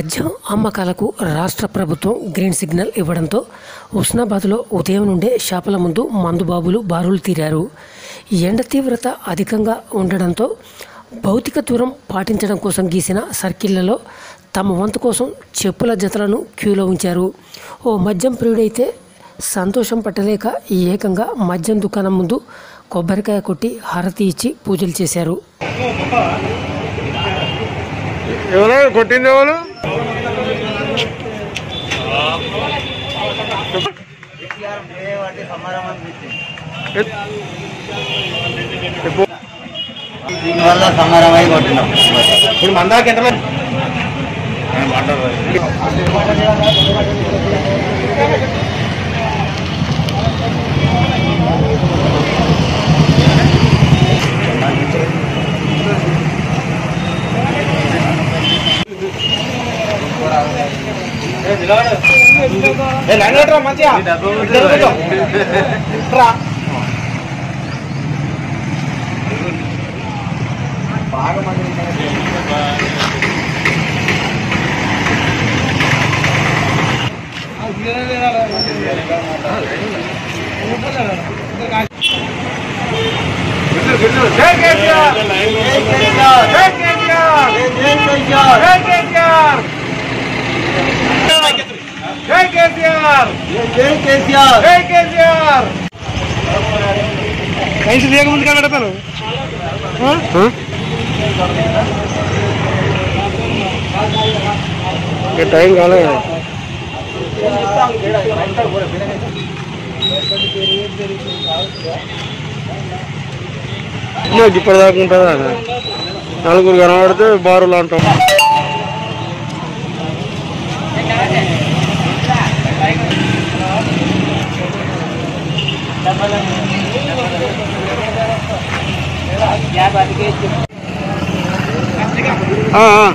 మద్యం అమ్మకాలకు రాష్ట్ర ప్రభుత్వం గ్రీన్ సిగ్నల్ ఇవ్వడంతో ఉస్నాబాద్లో ఉదయం నుండే షాపుల ముందు మందుబాబులు బారులు తీరారు. ఎండ తీవ్రత అధికంగా ఉండడంతో భౌతిక దూరం పాటించడం కోసం గీసిన సర్కిళ్ళలో తమ వంతు కోసం చెప్పుల జతలను క్యూలో ఉంచారు. ఓ మద్యం ప్రియుడైతే సంతోషం పట్టలేక ఏకంగా మద్యం దుకాణం ముందు కొబ్బరికాయ కొట్టి హారతి ఇచ్చి పూజలు చేశారు. ఎవరు కొట్టింది ఎవరు? దీనివల్ల సంహారమై కొట్టినాం ఇప్పుడు మందాకి ఎంత మంచిగా జై కేసీఆర్ జై కేసీఆర్ జై కేసీఆర్ జై కేసీఆర్ జై కేసీఆర్ కైసి లేక ముందు కనబడతాను టైం కాలేదు ఇప్పటిదాకా ఉంటుందా నలుగురు కనబడితే బారులు అంటాం ஆ ஆ